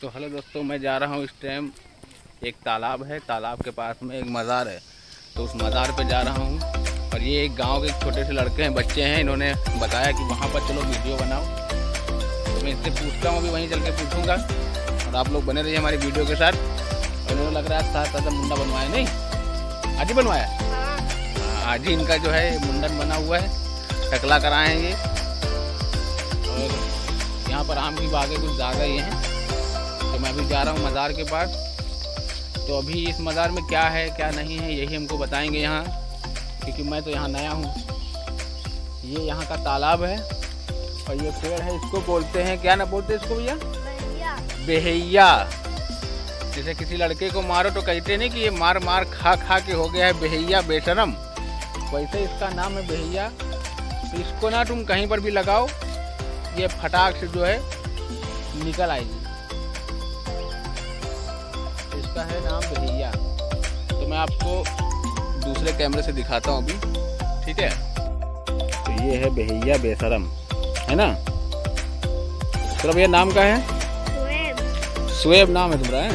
तो हेलो दोस्तों मैं जा रहा हूँ इस टाइम एक तालाब है। तालाब के पास में एक मज़ार है। तो उस मज़ार पे जा रहा हूँ और ये एक गाँव के छोटे से लड़के हैं बच्चे हैं। इन्होंने बताया कि वहाँ पर चलो वीडियो बनाओ। तो मैं इससे पूछता हूँ अभी वहीं चल के पूछूँगा और आप लोग बने रहिए हमारी वीडियो के साथ। इन्होंने लग रहा है साथ साथ मुंडा बनवाया नहीं? आज ही बनवाया? हाँ, आज ही इनका जो है मुंडन बना हुआ है। टकला कराए हैं ये और यहाँ पर आम की बागें कुछ ज़्यादा ही हैं। तो मैं अभी जा रहा हूँ मज़ार के पास। तो अभी इस मज़ार में क्या है क्या नहीं है यही हमको बताएँगे यहाँ क्योंकि मैं तो यहाँ नया हूँ। ये यहाँ का तालाब है और ये पेड़ है इसको बोलते हैं क्या ना बोलते इसको भैया? बेहैया। जैसे किसी लड़के को मारो तो कहते नहीं कि ये मार मार खा खा के हो गया है बेहैया बेशरम। वैसे इसका नाम है बेहैया। तो इसको ना तुम कहीं पर भी लगाओ ये फटाक से जो है निकल आएगी। इसका है नाम बेहैया तो मैं आपको दूसरे कैमरे से दिखाता हूँ अभी। ठीक है? तो ये है बेहैया बेशरम है ना? चलो भैया नाम का है? स्वेब स्वेब नाम है तुम्हारा है?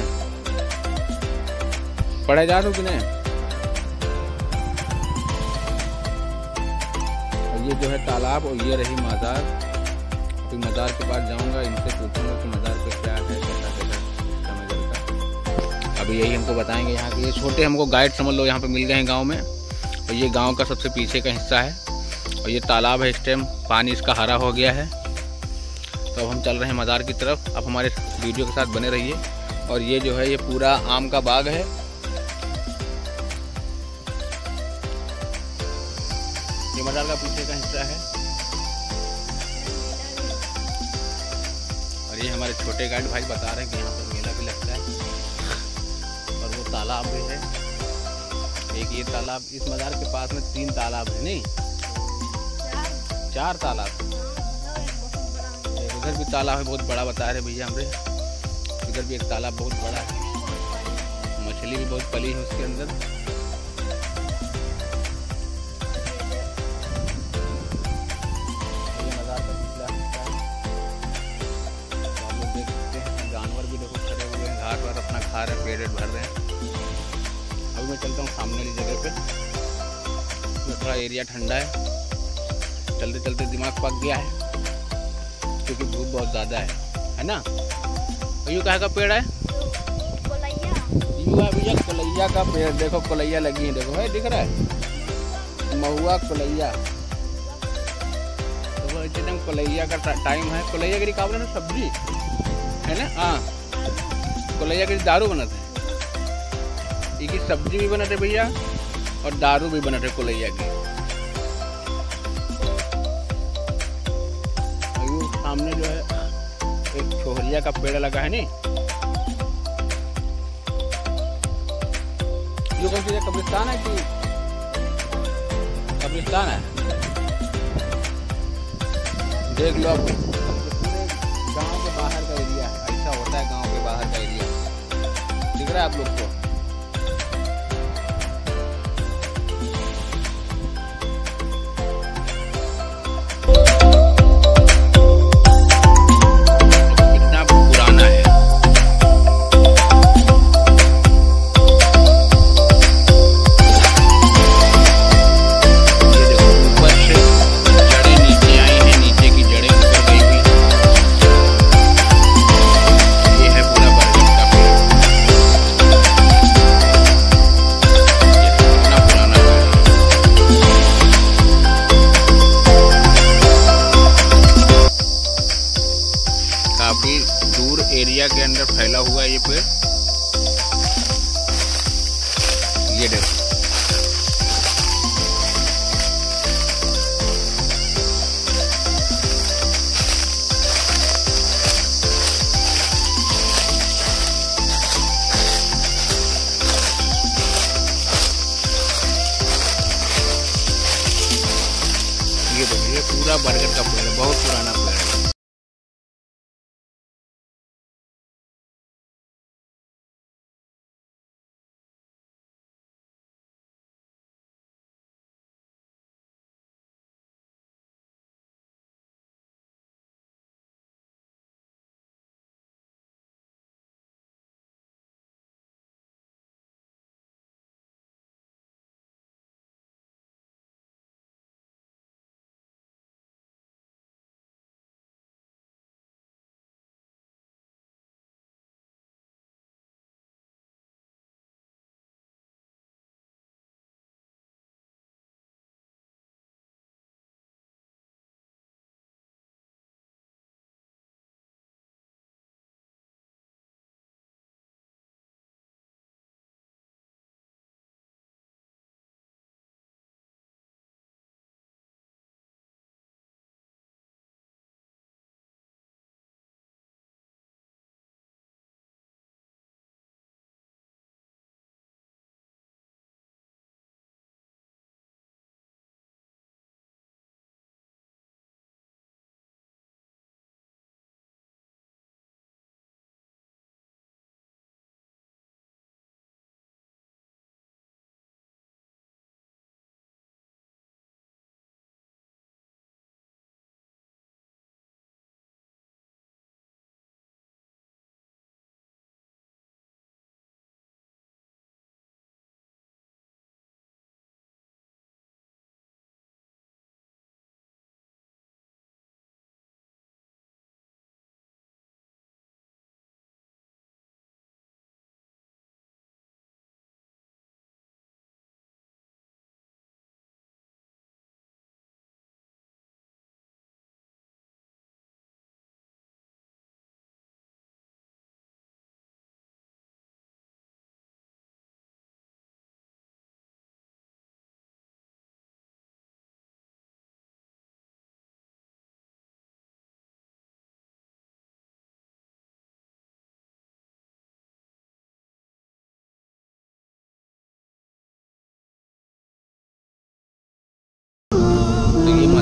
पढ़े जा रहे हो कि नहीं? ये जो है तालाब और ये रही मज़ार। फिर मज़ार के पास जाऊँगा इनसे पूछूँगा कि मज़ार अभी यही हमको बताएँगे यहाँ के। ये छोटे हमको गाइड समझ लो, यहाँ पे मिल गए हैं गाँव में। और ये गाँव का सबसे पीछे का हिस्सा है। और ये तालाब है इस टाइम पानी इसका हरा हो गया है। तो अब हम चल रहे हैं मज़ार की तरफ़। अब हमारे वीडियो के साथ बने रहिए। और ये जो है, ये पूरा आम का बाग है। ये मज़ार का पीछे का हिस्सा है। और ये हमारे छोटे गाइड भाई बता रहे हैं कि यहाँ पर मेला तालाब भी है। एक ये तालाब इस मज़ार के पास में तीन तालाब है, नहीं? चार तालाब। उधर भी तालाब है, बहुत बड़ा बता रहे भैया हमरे इधर भी एक तालाब बहुत बड़ा है। मछली भी बहुत पली है उसके अंदर। जानवर भी देखो, खड़े हुए हैं घाट पर अपना खा रहे हैं भर रहे हैं। मैं चलता हूँ सामने वाली जगह पे। थोड़ा एरिया ठंडा है। चलते चलते दिमाग पक गया है क्योंकि धूप बहुत ज़्यादा है। है ना? यू कहे का पेड़ है? कोलैया। भैया कोलैया का पेड़। देखो कोलैया लगी है देखो है दिख रहा है? महुआ कोलैया। तो कोलैया का टाइम है। कोलैया की का बोला सब्ज़ी। है ना? हाँ। कोलैया की दारू बनाते हैं। इसकी सब्ज़ी भी बनाते भैया, और दारू भी बनाते कोलैया की। और यूँ सामने जो है, एक छोहरिया का पेड़ लगा है नहीं ये कौन सी कब्रिस्तान है कि? कब्रिस्तान है? देख लो आप, गाँव के बाहर का एरिया है, ऐसा होता है गाँव के बाहर का एरिया। दिख रहा है आप लोग को? एरिया के अंदर फैला हुआ है ये पेड़। ये देखो, ये पूरा बरगद का पेड़ है, बहुत पुराना पेड़ है।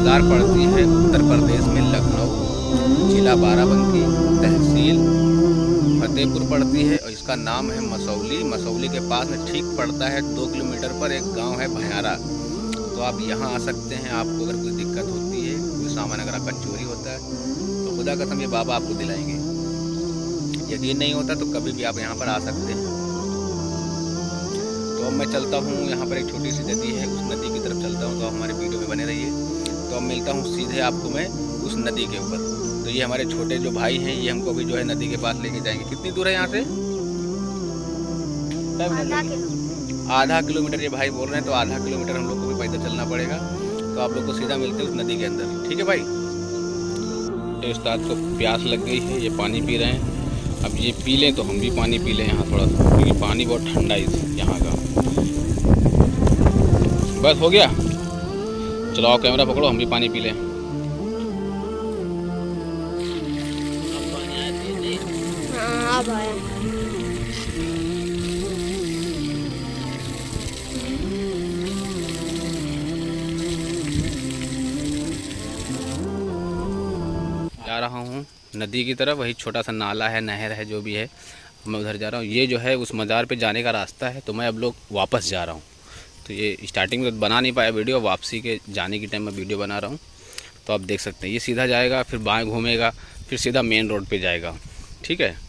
मज़ार पड़ती है उत्तर प्रदेश में लखनऊ, जिला बाराबंकी, तहसील फतेहपुर पड़ती है और इसका नाम है मसौली। मसौली के पास में ठीक पड़ता है दो किलोमीटर पर, एक गाँव है भयारा। तो आप यहाँ आ सकते हैं, आपको अगर कोई दिक्कत होती है, कोई सामान अगर आपका चोरी होता है तो खुदा कसम ये बाबा आपको दिलाएँगे। यदि नहीं होता तो कभी भी आप यहाँ पर आ सकते हैं। तो अब मैं चलता हूँ, यहाँ पर एक छोटी सी नदी है, उस नदी की तरफ़ चलता हूँ तो आप हमारे वीडियो में बने रहिए। तो अब मिलता हूँ सीधे आपको मैं उस नदी के ऊपर। तो ये हमारे छोटे जो भाई हैं ये हमको भी जो है नदी के पास लेके जाएँगे। कितनी दूर है यहाँ से? आधा किलोमीटर। ये भाई बोल रहे हैं तो आधा किलोमीटर हम लोग को भी पैदल चलना पड़ेगा। तो आप लोग को सीधा मिलते हैं उस नदी के अंदर। ठीक है भाई? ये उस्ताद को प्यास लग गई है ये पानी पी रहे हैं। अब ये पी लें तो हम भी पानी पी लें यहाँ थोड़ा सा क्योंकि पानी बहुत ठंडा है यहाँ का। बस हो गया? चलो आओ कैमरा पकड़ो, हम भी पानी पी लें। जा रहा हूँ नदी की तरफ़, वही छोटा सा नाला है, नहर है, जो भी है। मैं उधर जा रहा हूँ। ये जो है, उस मज़ार पे जाने का रास्ता है तो मैं अब लोग वापस जा रहा हूँ। तो ये स्टार्टिंग में तो बना नहीं पाया वीडियो वापसी के जाने के टाइम में वीडियो बना रहा हूँ। तो आप देख सकते हैं, ये सीधा जाएगा, फिर बाएँ घूमेगा, फिर सीधा मेन रोड पर जाएगा। ठीक है?